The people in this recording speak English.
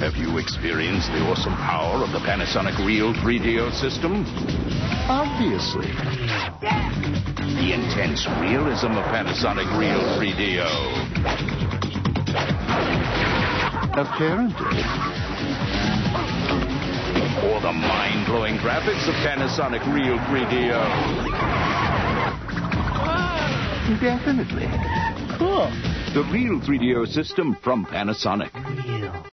Have you experienced the awesome power of the Panasonic Real 3DO system? Obviously. The intense realism of Panasonic Real 3DO. Apparently. Or the mind-blowing graphics of Panasonic Real 3DO. Definitely. Cool. The Real 3DO system from Panasonic. Real.